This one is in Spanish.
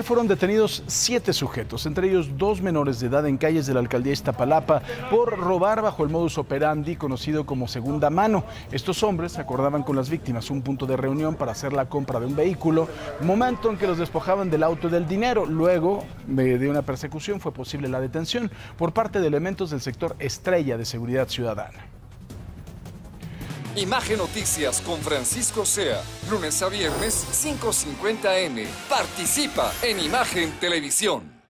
Fueron detenidos siete sujetos, entre ellos dos menores de edad en calles de la alcaldía Iztapalapa por robar bajo el modus operandi conocido como segunda mano. Estos hombres acordaban con las víctimas un punto de reunión para hacer la compra de un vehículo, momento en que los despojaban del auto y del dinero. Luego de una persecución fue posible la detención por parte de elementos del sector estrella de seguridad ciudadana. Imagen Noticias con Francisco Sea, lunes a viernes 5.50 M. Participa en Imagen Televisión.